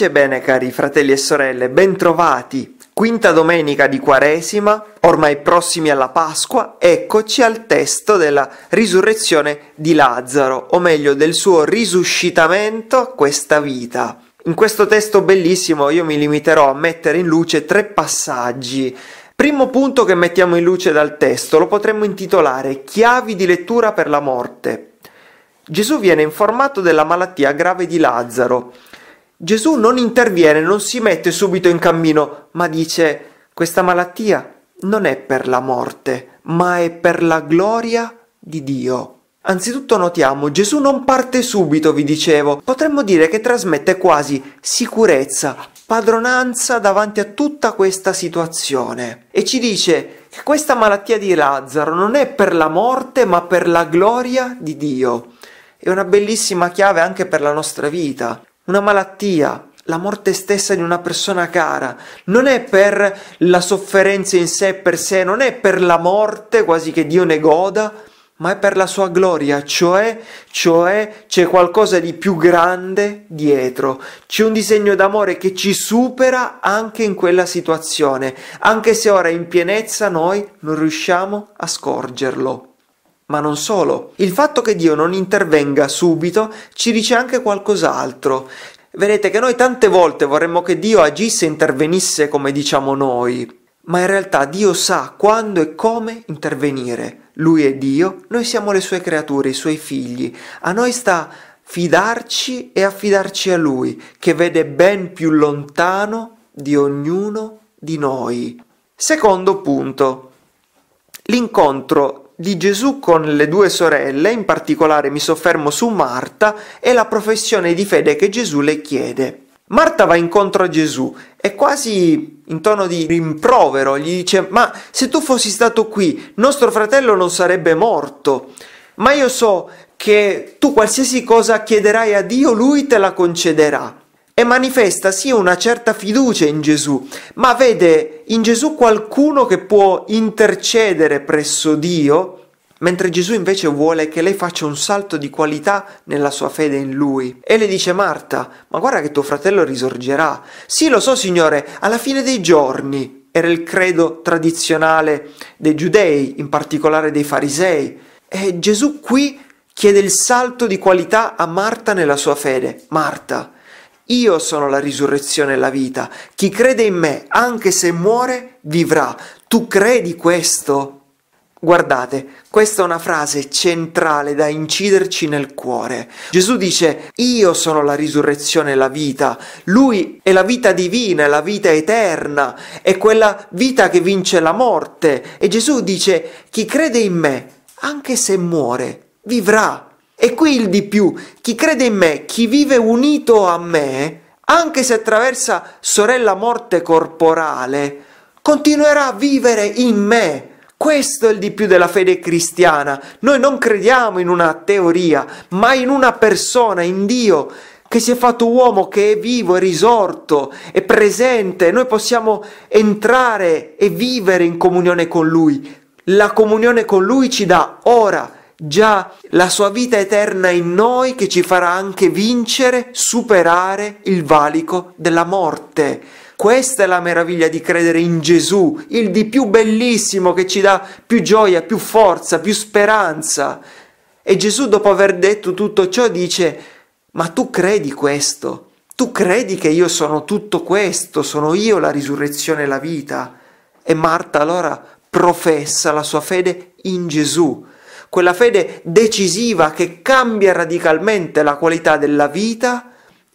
Pace e bene cari fratelli e sorelle, bentrovati. Quinta domenica di Quaresima, ormai prossimi alla Pasqua, eccoci al testo della risurrezione di Lazzaro, o meglio del suo risuscitamento a questa vita. In questo testo bellissimo io mi limiterò a mettere in luce tre passaggi. Primo punto che mettiamo in luce dal testo lo potremmo intitolare Chiavi di lettura per la morte. Gesù viene informato della malattia grave di Lazzaro Gesù non interviene, non si mette subito in cammino, ma dice questa malattia non è per la morte, ma è per la gloria di Dio. Anzitutto notiamo, Gesù non parte subito, vi dicevo, potremmo dire che trasmette quasi sicurezza, padronanza davanti a tutta questa situazione. E ci dice che questa malattia di Lazzaro non è per la morte, ma per la gloria di Dio. È una bellissima chiave anche per la nostra vita. Una malattia, la morte stessa di una persona cara, non è per la sofferenza in sé per sé, non è per la morte quasi che Dio ne goda, ma è per la sua gloria, cioè, cioè c'è qualcosa di più grande dietro, c'è un disegno d'amore che ci supera anche in quella situazione, anche se ora in pienezza noi non riusciamo a scorgerlo. Ma non solo, il fatto che Dio non intervenga subito ci dice anche qualcos'altro. Vedete che noi tante volte vorremmo che Dio agisse e intervenisse come diciamo noi, ma in realtà Dio sa quando e come intervenire. Lui è Dio, noi siamo le sue creature, i suoi figli. A noi sta fidarci e affidarci a Lui, che vede ben più lontano di ognuno di noi. Secondo punto, l'incontro di Gesù con le due sorelle, in particolare mi soffermo su Marta e la professione di fede che Gesù le chiede. Marta va incontro a Gesù e quasi in tono di rimprovero gli dice ma se tu fossi stato qui nostro fratello non sarebbe morto. Ma io so che tu qualsiasi cosa chiederai a Dio lui te la concederà. E manifesta sì una certa fiducia in Gesù, ma vede in Gesù qualcuno che può intercedere presso Dio, mentre Gesù invece vuole che lei faccia un salto di qualità nella sua fede in lui. E le dice Marta, ma guarda che tuo fratello risorgerà. Sì, lo so, Signore, alla fine dei giorni. Era il credo tradizionale dei giudei, in particolare dei farisei. E Gesù qui chiede il salto di qualità a Marta nella sua fede. Marta, io sono la risurrezione e la vita. Chi crede in me, anche se muore, vivrà. Tu credi questo? Guardate, questa è una frase centrale da inciderci nel cuore. Gesù dice, io sono la risurrezione e la vita, lui è la vita divina, è la vita eterna, è quella vita che vince la morte. E Gesù dice, chi crede in me, anche se muore, vivrà. E qui il di più, chi crede in me, chi vive unito a me, anche se attraversa sorella morte corporale, continuerà a vivere in me. Questo è il di più della fede cristiana. Noi non crediamo in una teoria, ma in una persona, in Dio, che si è fatto uomo, che è vivo, è risorto, è presente. Noi possiamo entrare e vivere in comunione con Lui. La comunione con Lui ci dà ora già la sua vita eterna in noi che ci farà anche vincere, superare il valico della morte. Questa è la meraviglia di credere in Gesù, il di più bellissimo che ci dà più gioia, più forza, più speranza. E Gesù dopo aver detto tutto ciò dice, ma tu credi questo? Tu credi che io sono tutto questo, sono io la risurrezione e la vita? E Marta allora professa la sua fede in Gesù quella fede decisiva che cambia radicalmente la qualità della vita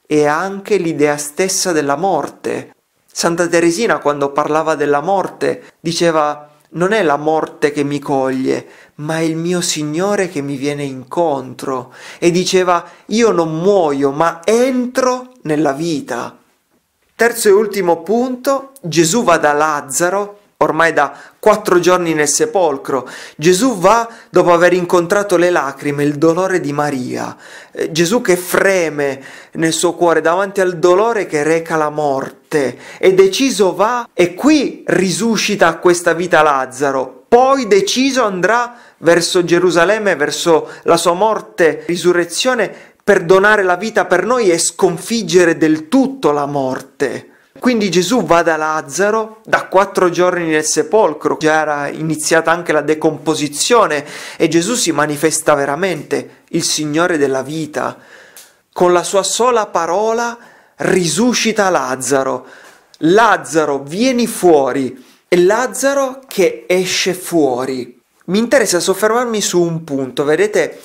e anche l'idea stessa della morte. Santa Teresina quando parlava della morte diceva non è la morte che mi coglie, ma è il mio Signore che mi viene incontro e diceva io non muoio, ma entro nella vita. Terzo e ultimo punto, Gesù va da Lazzaro ormai da quattro giorni nel sepolcro. Gesù va dopo aver incontrato le lacrime, il dolore di Maria. Eh, Gesù che freme nel suo cuore davanti al dolore che reca la morte. E deciso va e qui risuscita a questa vita Lazzaro. Poi deciso andrà verso Gerusalemme, verso la sua morte, risurrezione, per donare la vita per noi e sconfiggere del tutto la morte. Quindi Gesù va da Lazzaro, da quattro giorni nel sepolcro, già era iniziata anche la decomposizione e Gesù si manifesta veramente, il Signore della vita. Con la sua sola parola risuscita Lazzaro. Lazzaro, vieni fuori. E Lazzaro che esce fuori. Mi interessa soffermarmi su un punto, vedete?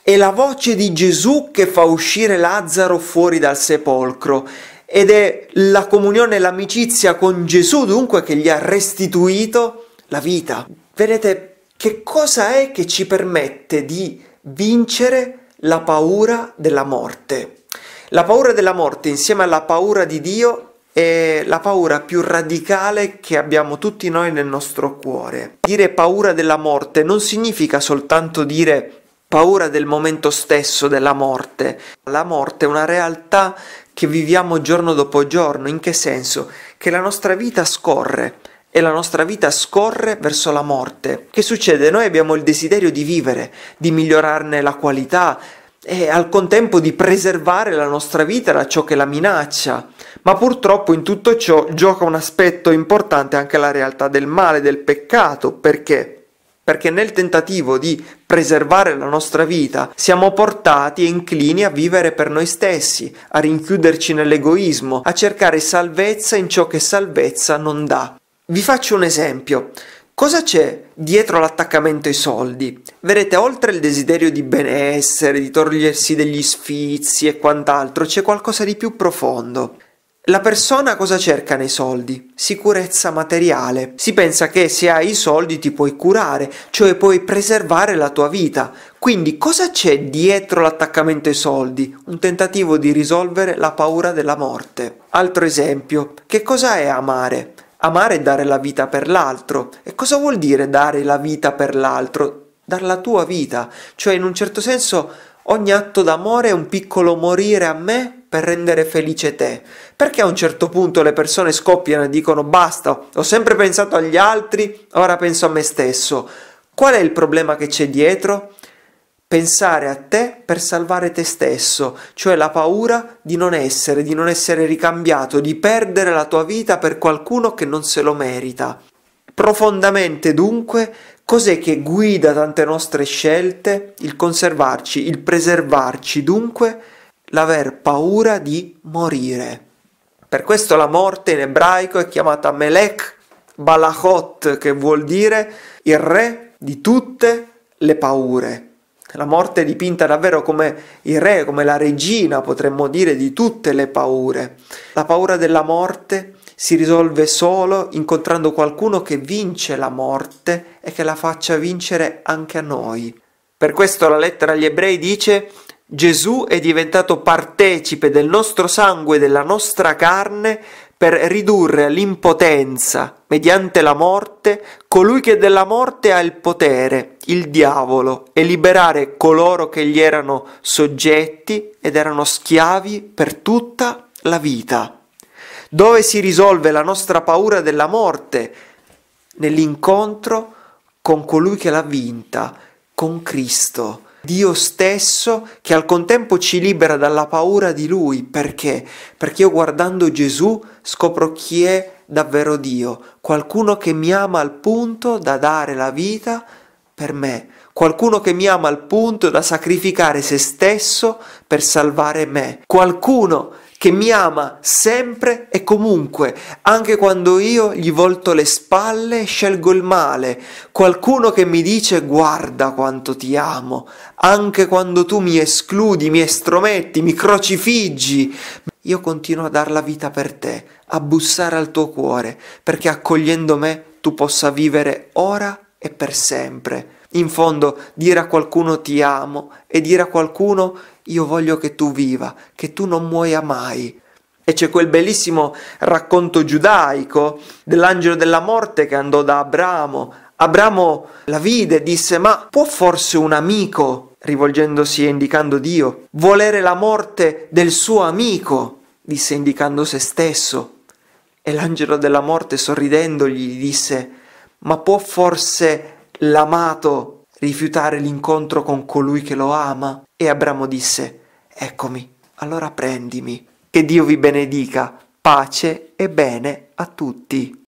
È la voce di Gesù che fa uscire Lazzaro fuori dal sepolcro ed è la comunione l'amicizia con Gesù dunque che gli ha restituito la vita. Vedete che cosa è che ci permette di vincere la paura della morte? La paura della morte insieme alla paura di Dio è la paura più radicale che abbiamo tutti noi nel nostro cuore. Dire paura della morte non significa soltanto dire paura del momento stesso della morte. La morte è una realtà che viviamo giorno dopo giorno. In che senso? Che la nostra vita scorre e la nostra vita scorre verso la morte. Che succede? Noi abbiamo il desiderio di vivere, di migliorarne la qualità, e al contempo di preservare la nostra vita da ciò che la minaccia. Ma purtroppo in tutto ciò gioca un aspetto importante anche la realtà del male, del peccato, perché? Perché nel tentativo di preservare la nostra vita siamo portati e inclini a vivere per noi stessi, a rinchiuderci nell'egoismo, a cercare salvezza in ciò che salvezza non dà. Vi faccio un esempio. Cosa c'è dietro l'attaccamento ai soldi? Vedete, oltre il desiderio di benessere, di togliersi degli sfizi e quant'altro, c'è qualcosa di più profondo. La persona cosa cerca nei soldi? Sicurezza materiale. Si pensa che se hai i soldi ti puoi curare, cioè puoi preservare la tua vita. Quindi cosa c'è dietro l'attaccamento ai soldi? Un tentativo di risolvere la paura della morte. Altro esempio, che cosa è amare? Amare è dare la vita per l'altro. E cosa vuol dire dare la vita per l'altro? Dar la tua vita. Cioè, in un certo senso, ogni atto d'amore è un piccolo morire a me per rendere felice te. Perché a un certo punto le persone scoppiano e dicono basta, ho sempre pensato agli altri, ora penso a me stesso. Qual è il problema che c'è dietro? pensare a te per salvare te stesso, cioè la paura di non essere, di non essere ricambiato, di perdere la tua vita per qualcuno che non se lo merita. Profondamente dunque, cos'è che guida tante nostre scelte? Il conservarci, il preservarci, dunque l'aver paura di morire. Per questo la morte in ebraico è chiamata Melech Balachot, che vuol dire il re di tutte le paure. La morte è dipinta davvero come il re, come la regina, potremmo dire, di tutte le paure. La paura della morte si risolve solo incontrando qualcuno che vince la morte e che la faccia vincere anche a noi. Per questo la lettera agli ebrei dice Gesù è diventato partecipe del nostro sangue e della nostra carne per ridurre all'impotenza, mediante la morte, colui che della morte ha il potere, il diavolo, e liberare coloro che gli erano soggetti ed erano schiavi per tutta la vita. Dove si risolve la nostra paura della morte? Nell'incontro con colui che l'ha vinta, con Cristo. Dio stesso che al contempo ci libera dalla paura di Lui. Perché? Perché io guardando Gesù scopro chi è davvero Dio, qualcuno che mi ama al punto da dare la vita per me, qualcuno che mi ama al punto da sacrificare se stesso per salvare me, qualcuno che mi ama sempre e comunque, anche quando io gli volto le spalle e scelgo il male, qualcuno che mi dice guarda quanto ti amo, anche quando tu mi escludi, mi estrometti, mi crocifiggi, io continuo a dar la vita per te, a bussare al tuo cuore, perché accogliendo me tu possa vivere ora e per sempre. In fondo, dire a qualcuno ti amo e dire a qualcuno io voglio che tu viva, che tu non muoia mai. E c'è quel bellissimo racconto giudaico dell'angelo della morte che andò da Abramo. Abramo la vide e disse: Ma può forse un amico, rivolgendosi e indicando Dio, volere la morte del suo amico? disse indicando se stesso. E l'angelo della morte sorridendogli gli disse: Ma può forse l'amato rifiutare l'incontro con colui che lo ama? E Abramo disse: Eccomi, allora prendimi. Che Dio vi benedica, pace e bene a tutti.